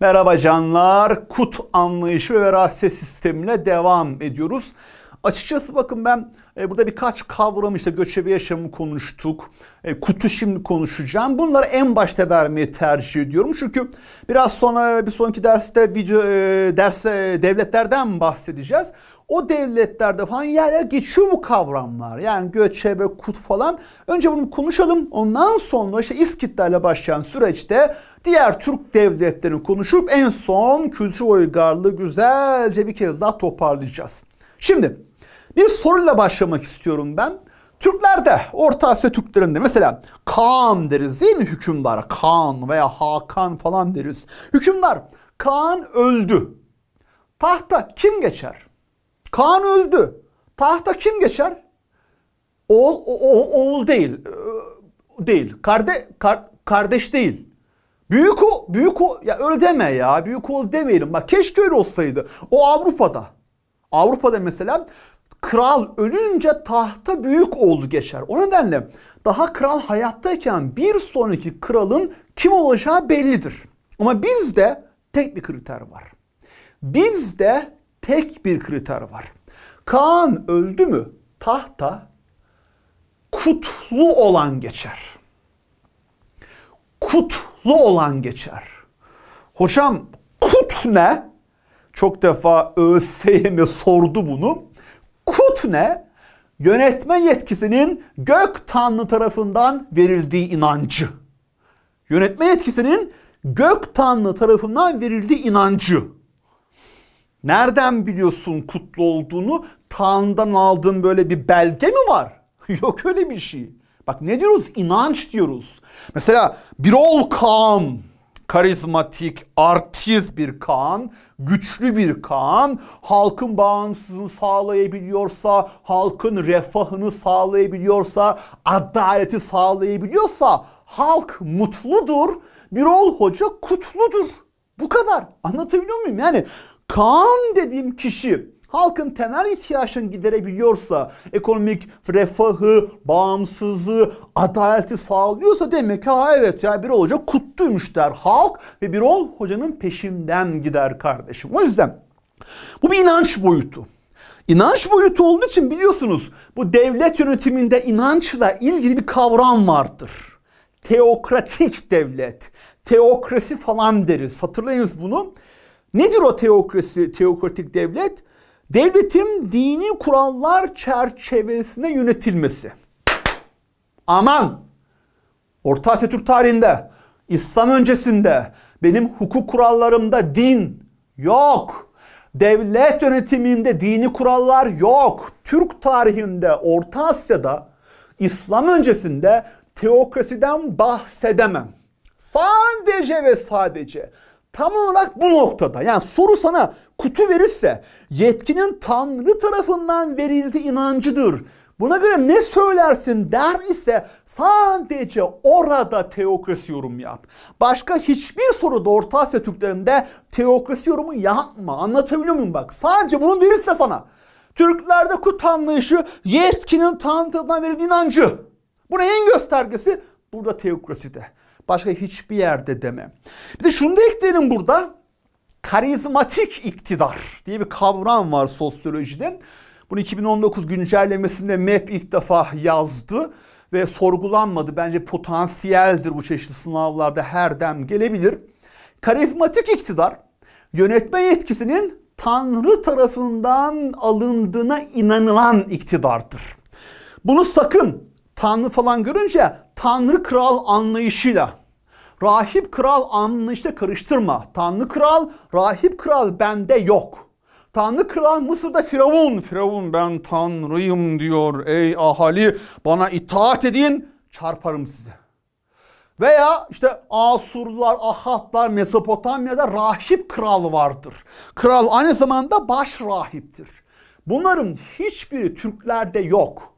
Merhaba canlar. Kut anlayışı ve veraset sistemine devam ediyoruz. Açıkçası bakın ben e, burada birkaç kavram işte göçebe yaşamı konuştuk. E, kutu şimdi konuşacağım. Bunları en başta vermeyi tercih ediyorum. Çünkü biraz sonra bir sonraki derste video e, derse devletlerden bahsedeceğiz. O devletlerde falan yer yer geçiyor bu kavramlar. Yani göçebe, kut falan. Önce bunu konuşalım. Ondan sonra işte İskitlerle başlayan süreçte diğer Türk devletlerini konuşup en son kültür uygarlığı güzelce bir kez daha toparlayacağız. Şimdi bir soruyla başlamak istiyorum ben. Türklerde, Orta Asya Türklerinde mesela Kaan deriz değil mi hükümdar? Kaan veya Hakan falan deriz. Hükümdar, Kaan öldü. Tahta kim geçer? Kaan öldü. Tahta kim geçer? Oğul, o, o, oğul değil. Değil. Karde, kar, kardeş değil. Büyük o, büyük o, ya öyle deme ya. Büyük oğul demeyelim. Bak keşke öyle olsaydı. O Avrupa'da. Avrupa'da mesela kral ölünce tahta büyük oğlu geçer. O nedenle daha kral hayattayken bir sonraki kralın kim olacağı bellidir. Ama bizde tek bir kriter var. Bizde tek bir kriter var. Kaan öldü mü tahta kutlu olan geçer. Kutlu olan geçer. Hocam kut ne? Çok defa ÖSYM sordu bunu. Kut ne? Yönetme yetkisinin gök tanrı tarafından verildiği inancı. Yönetme yetkisinin gök tanrı tarafından verildiği inancı. Nereden biliyorsun kutlu olduğunu? Tanrı'dan aldığın böyle bir belge mi var? Yok öyle bir şey. Bak ne diyoruz? İnanç diyoruz. Mesela Birol Kaan karizmatik, artist bir Kaan, güçlü bir Kaan, halkın bağımsızlığını sağlayabiliyorsa, halkın refahını sağlayabiliyorsa, adaleti sağlayabiliyorsa halk mutludur. Birol Hoca kutludur. Bu kadar. Anlatabiliyor muyum? Yani Kaan dediğim kişi halkın temel ihtiyaçlarını giderebiliyorsa, ekonomik refahı, bağımsızlığı, adaleti sağlıyorsa demek ki ha evet ya bir hoca kutluymuş der halk ve bir ol hocanın peşinden gider kardeşim. O yüzden bu bir inanç boyutu. İnanç boyutu olduğu için biliyorsunuz bu devlet yönetiminde inançla ilgili bir kavram vardır. Teokratik devlet, teokrasi falan deriz. Hatırlayınız bunu. Nedir o teokrasi, teokratik devlet? Devletin dini kurallar çerçevesine yönetilmesi. Aman! Orta Asya Türk tarihinde, İslam öncesinde benim hukuk kurallarımda din yok. Devlet yönetiminde dini kurallar yok. Türk tarihinde, Orta Asya'da, İslam öncesinde teokrasiden bahsedemem. Sadece ve sadece tam olarak bu noktada. Yani soru sana kutu verirse yetkinin Tanrı tarafından verildiği inancıdır. Buna göre ne söylersin der ise sadece orada teokrasi yorum yap. Başka hiçbir soruda Orta Asya Türklerinde teokrasi yorumu yapma. Anlatabiliyor muyum bak? Sadece bunu verirse sana. Türklerde kut anlayışı yetkinin Tanrı tarafından verildiği inancı. Bu en göstergesi burada teokraside. Başka hiçbir yerde deme. Bir de şunu da ekleyelim burada. Karizmatik iktidar diye bir kavram var sosyolojide. Bunu 2019 güncellemesinde MEP ilk defa yazdı ve sorgulanmadı. Bence potansiyeldir bu çeşitli sınavlarda her dem gelebilir. Karizmatik iktidar yönetme yetkisinin Tanrı tarafından alındığına inanılan iktidardır. Bunu sakın Tanrı falan görünce Tanrı kral anlayışıyla rahip kral anlayışla karıştırma. Tanrı kral, rahip kral bende yok. Tanrı kral Mısır'da Firavun. Firavun ben tanrıyım diyor. Ey ahali bana itaat edin çarparım sizi. Veya işte Asurlular, Ahatlar, Mesopotamya'da rahip kral vardır. Kral aynı zamanda baş rahiptir. Bunların hiçbiri Türklerde yok.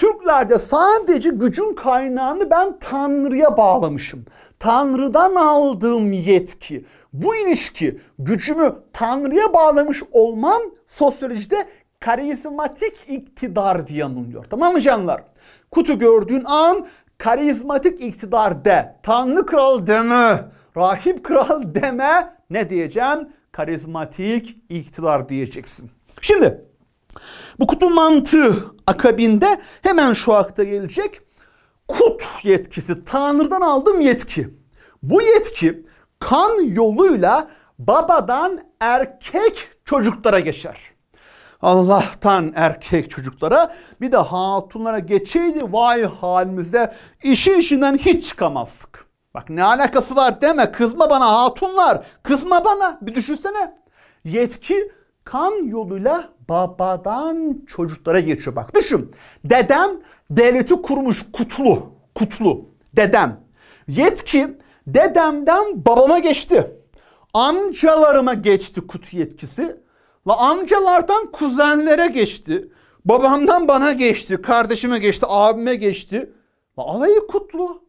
Türklerde sadece gücün kaynağını ben Tanrı'ya bağlamışım. Tanrı'dan aldığım yetki, bu ilişki, gücümü Tanrı'ya bağlamış olmam sosyolojide karizmatik iktidar diye anılıyor. Tamam mı canlar? Kutu gördüğün an karizmatik iktidar de. Tanrı kral deme, rahip kral deme, ne diyeceğim? Karizmatik iktidar diyeceksin. Şimdi bu kutu mantığı akabinde hemen şu akta gelecek. Kut yetkisi, Tanrı'dan aldığım yetki. Bu yetki kan yoluyla babadan erkek çocuklara geçer. Allah'tan erkek çocuklara bir de hatunlara geçeydi vay halimizde işi işinden hiç çıkamazdık. Bak ne alakası var deme kızma bana hatunlar kızma bana bir düşünsene. Yetki kan yoluyla babadan çocuklara geçiyor. Bak düşün dedem devleti kurmuş kutlu kutlu dedem. Yetki dedemden babama geçti. Amcalarıma geçti kutu yetkisi. La amcalardan kuzenlere geçti. Babamdan bana geçti. Kardeşime geçti. Abime geçti. La alayı kutlu.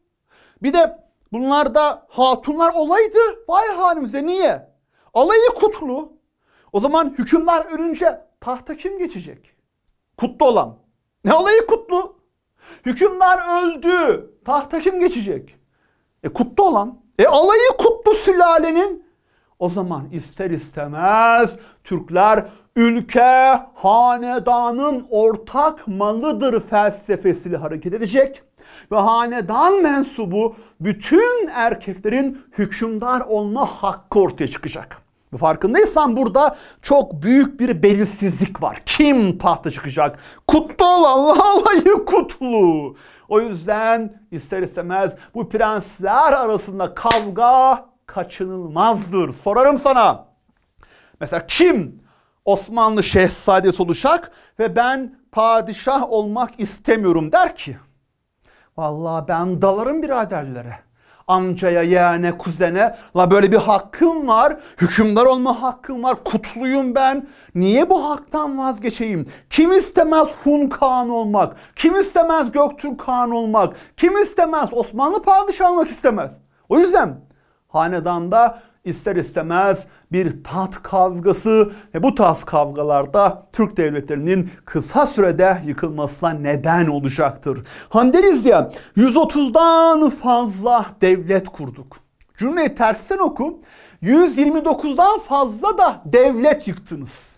Bir de bunlarda hatunlar olaydı. Vay halimize niye? Alayı kutlu. O zaman hükümler ölünce tahta kim geçecek? Kutlu olan. Ne alayı kutlu? Hükümler öldü. Tahta kim geçecek? E kutlu olan. E alayı kutlu sülalenin o zaman ister istemez Türkler ülke hanedanın ortak malıdır felsefesiyle hareket edecek ve hanedan mensubu bütün erkeklerin hükümdar olma hakkı ortaya çıkacak. Farkındaysan burada çok büyük bir belirsizlik var. Kim tahta çıkacak? Kutlu olan alayı kutlu. O yüzden ister istemez bu prensler arasında kavga kaçınılmazdır. Sorarım sana. Mesela kim Osmanlı şehzadesi olacak ve ben padişah olmak istemiyorum der ki. Vallahi ben dalarım biraderlere. Amcaya, yeğene, kuzene. La böyle bir hakkım var. Hükümdar olma hakkım var. Kutluyum ben. Niye bu haktan vazgeçeyim? Kim istemez Hun Kağan olmak? Kim istemez Göktürk Kağan olmak? Kim istemez Osmanlı padişah olmak istemez? O yüzden hanedanda ister istemez bir tat kavgası ve bu tat kavgalarda Türk devletlerinin kısa sürede yıkılmasına neden olacaktır. Deriz ya 130'dan fazla devlet kurduk. Cümleyi tersten oku. 129'dan fazla da devlet yıktınız.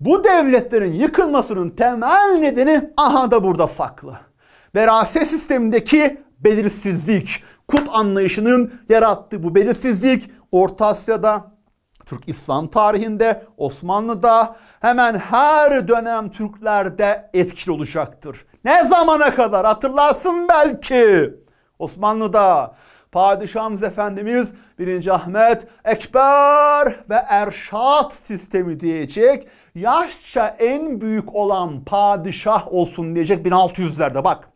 Bu devletlerin yıkılmasının temel nedeni aha da burada saklı. Veraset sistemindeki belirsizlik, kut anlayışının yarattığı bu belirsizlik Orta Asya'da, Türk İslam tarihinde, Osmanlı'da hemen her dönem Türklerde etkili olacaktır. Ne zamana kadar hatırlarsın belki. Osmanlı'da Padişahımız Efendimiz 1. Ahmet Ekber ve Erşat sistemi diyecek. Yaşça en büyük olan padişah olsun diyecek 1600'lerde bak.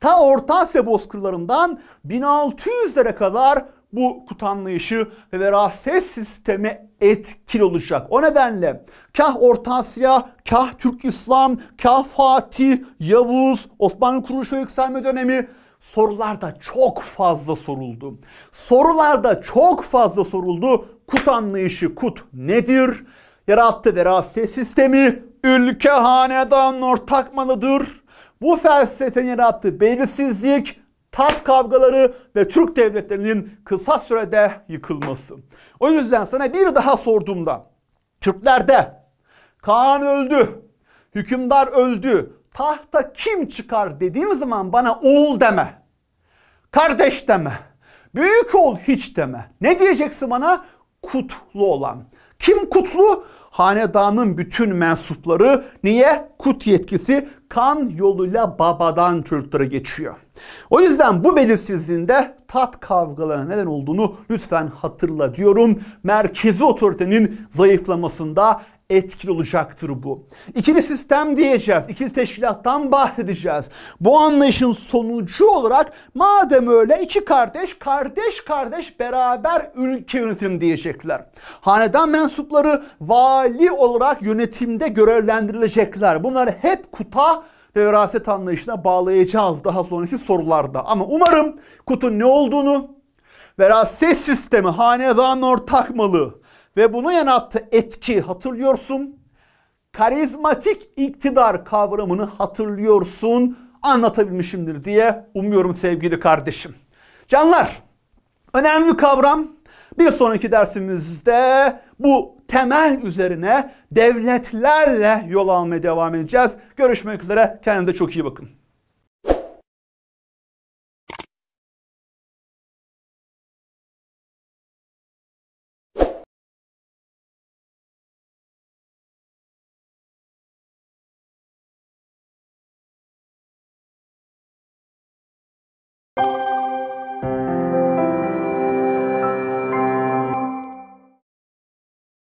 Ta Orta Asya bozkırlarından 1600'lere kadar bu kut anlayışı ve veraset sistemi etkili olacak. O nedenle kah Orta Asya, kah Türk İslam, kah Fatih, Yavuz, Osmanlı kuruluşu yükselme dönemi sorularda çok fazla soruldu. Sorularda çok fazla soruldu. Kut anlayışı, kut nedir? Yarattığı veraset sistemi, ülke hanedan ortak malıdır. Bu felsefenin yarattığı belirsizlik, tat kavgaları ve Türk devletlerinin kısa sürede yıkılması. O yüzden sana bir daha sorduğumda Türklerde Kaan öldü, hükümdar öldü, tahta kim çıkar dediğim zaman bana oğul deme, kardeş deme, büyük oğul hiç deme. Ne diyeceksin bana? Kutlu olan. Kim kutlu? hanedanın bütün mensupları niye? Kut yetkisi kan yoluyla babadan çocuklara geçiyor. O yüzden bu belirsizliğinde tat kavgalarına neden olduğunu lütfen hatırla diyorum. Merkezi otoritenin zayıflamasında etkili olacaktır bu. İkili sistem diyeceğiz. İkili teşkilattan bahsedeceğiz. Bu anlayışın sonucu olarak madem öyle iki kardeş kardeş kardeş beraber ülke yönetim diyecekler. Hanedan mensupları vali olarak yönetimde görevlendirilecekler. Bunları hep kuta ve veraset anlayışına bağlayacağız daha sonraki sorularda. Ama umarım kutun ne olduğunu, veraset sistemi hanedan ortak malı, ve bunu yarattığı etki hatırlıyorsun. Karizmatik iktidar kavramını hatırlıyorsun. Anlatabilmişimdir diye umuyorum sevgili kardeşim. Canlar önemli kavram Bir sonraki dersimizde bu temel üzerine devletlerle yol almaya devam edeceğiz. Görüşmek üzere. Kendinize çok iyi bakın.